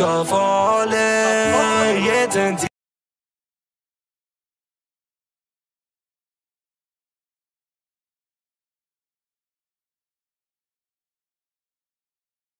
Of all jeden tid